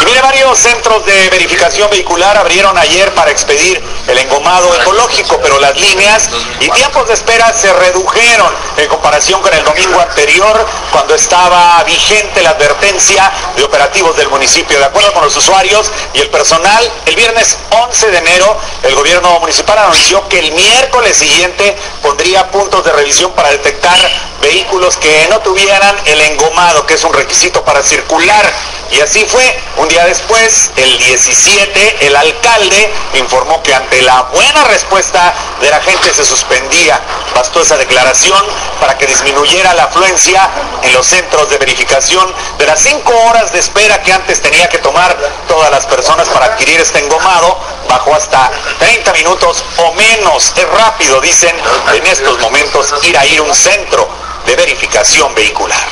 Y mire, varios centros de verificación vehicular abrieron ayer para expedir el engomado ecológico, pero las líneas y tiempos de espera se redujeron en comparación con el domingo anterior, cuando estaba vigente la advertencia de operativos del municipio. De acuerdo con los usuarios y el personal, el viernes 11 de enero, el gobierno municipal anunció que el miércoles siguiente pondría puntos de revisión para detectar vehículos que no tuvieran el engomado, que es un requisito para circular. Y así fue. Un día después, el 17, el alcalde informó que ante la buena respuesta de la gente se suspendía. Bastó esa declaración para que disminuyera la afluencia en los centros de verificación de las cinco horas de espera que antes tenía que tomar todas las personas para adquirir este engomado. Bajó hasta 30 minutos o menos. Es rápido, dicen, en estos momentos ir a ir un centro de verificación vehicular.